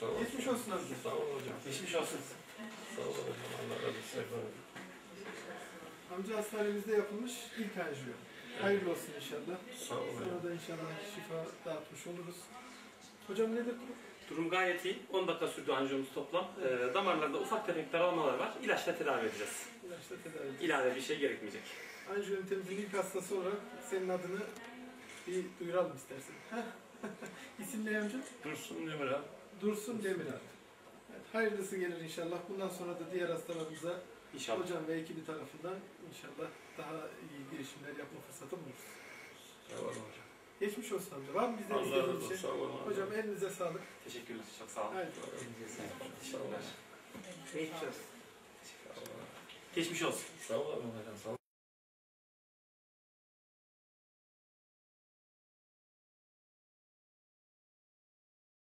Sağ olun. Geçmiş olsun amca. Sağ olun hocam. Geçmiş olsun. Sağ olun hocam. Allah razı olsun. Amca hastanemizde yapılmış ilk anjiyo. Hayırlı olsun inşallah. Sağ olun. Sonra da inşallah şifa dağıtmış oluruz. Hocam nedir bu? Durum gayet iyi. 10 dakika sürdü anjiyomuz toplam. Ee, damarlarda ufak tefek daralmalar var. İlaçla tedavi edeceğiz. İlaçla tedavi edeceğiz. İlave bir şey gerekmeyecek. Anjiyo yöntemimizin ilk hastası olarak senin adını bir duyuralım istersen. İsim ne amca? Dursun Demirel. Dursun Demiral. Evet, hayırlısı gelir inşallah. Bundan sonra da diğer hastalarımıza İnşallah. hocam ve ekibi tarafından inşallah daha iyi girişimler yapma fırsatı buluruz. Sağ olun hocam. Geçmiş olsun amca. Var mı bizden Allah razı olsun. şey? Sağ olun. Hocam elinize sağlık. Teşekkürler. Çok sağ olun. Haydi. Teşekkürler. Geçmiş olsun. Geçmiş olsun. Sağ olun hocam. Sağ olun.